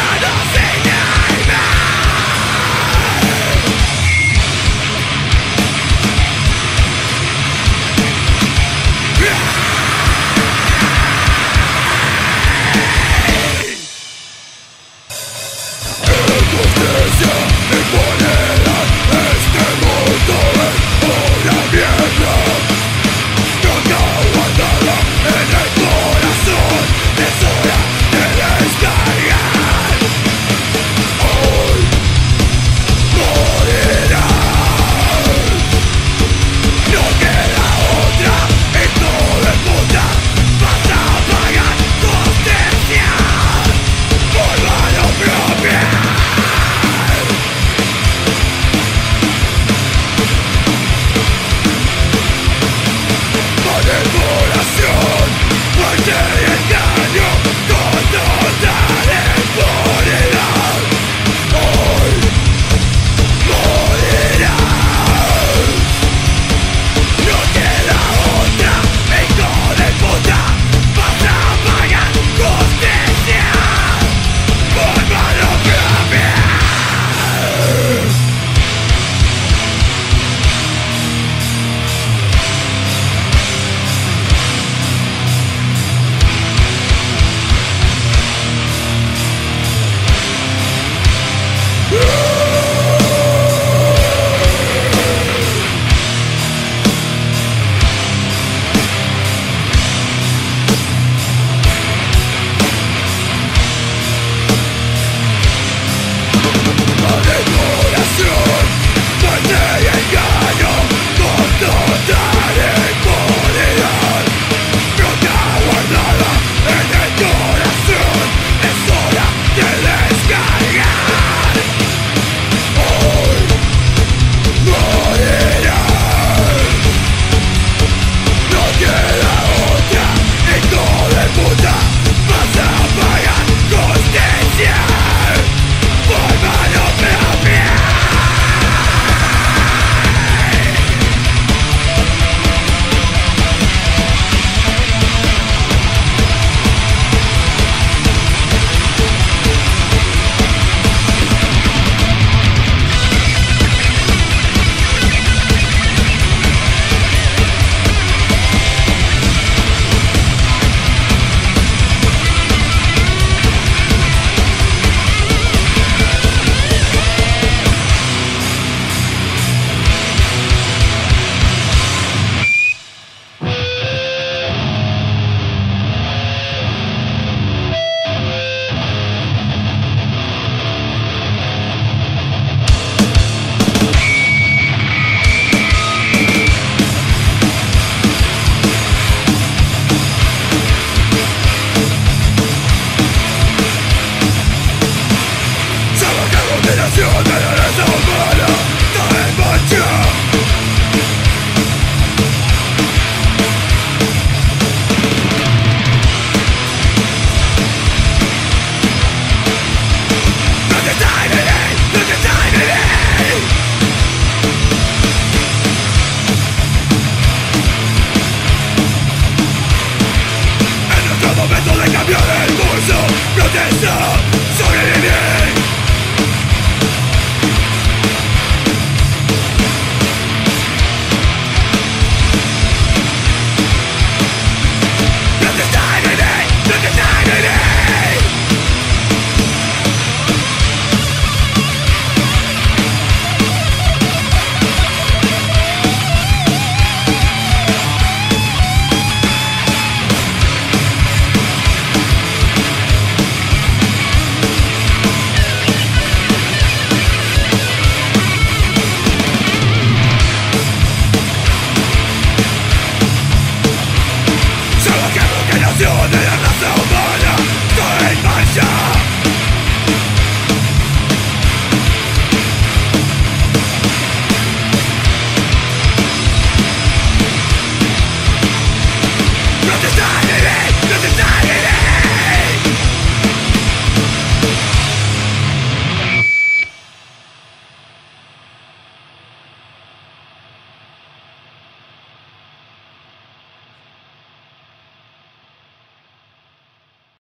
die.